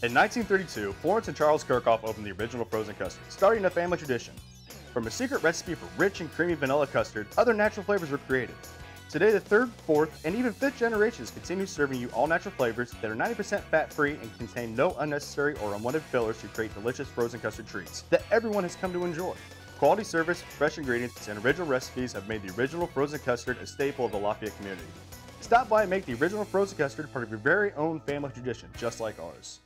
In 1932, Florence and Charles Kirchhoff opened the original frozen custard, starting a family tradition. From a secret recipe for rich and creamy vanilla custard, other natural flavors were created. Today, the third, fourth, and even fifth generations continue serving you all natural flavors that are 90% fat-free and contain no unnecessary or unwanted fillers to create delicious frozen custard treats that everyone has come to enjoy. Quality service, fresh ingredients, and original recipes have made the original frozen custard a staple of the Lafayette community. Stop by and make the original frozen custard part of your very own family tradition, just like ours.